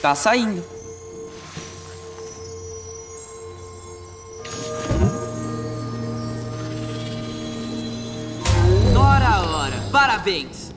Tá saindo. Dora hora. Parabéns.